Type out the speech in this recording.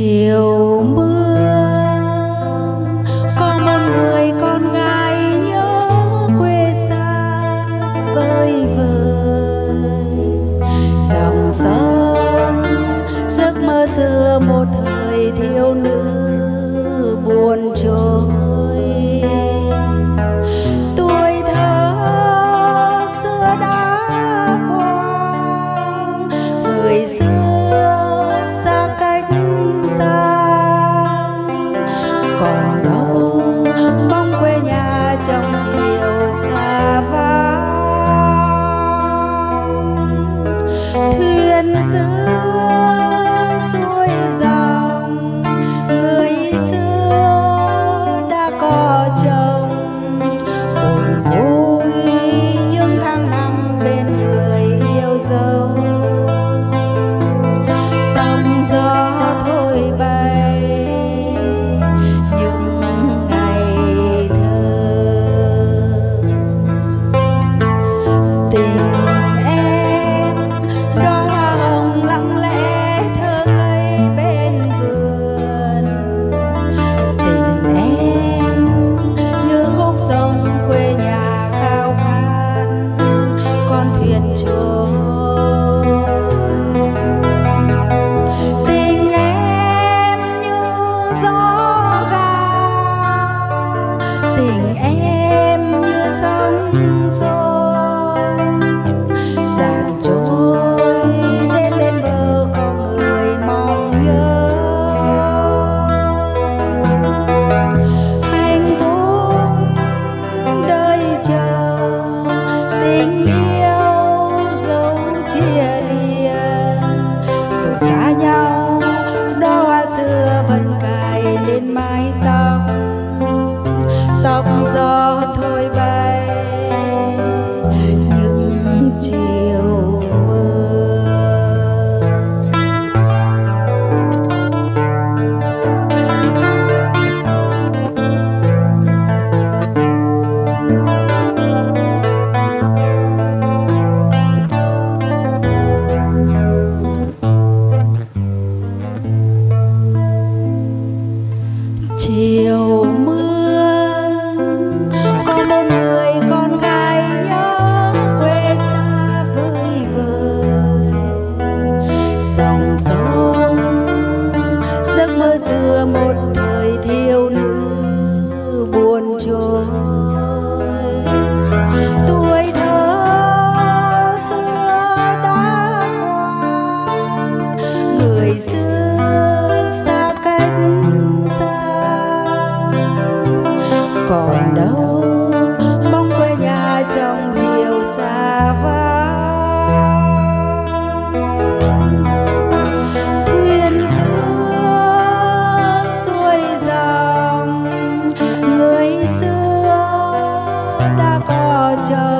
chiều mưa. Có một người con gái nhớ quê xa vơi vời. Dòng sông giấc mơ xưa một thời thiếu nữ buồn trôi còn đâu. Mong quê nhà trong chiều xa vắng. Thuyền xưa xuôi dòng, người xưa đã có chồng. Buồn vui những tháng năm bên người yêu dấu. I thought thời xưa xa cách xa, còn đâu mong quê nhà trong chiều xa vắng. Thuyền xưa xuôi dòng, người xưa đã có chồng.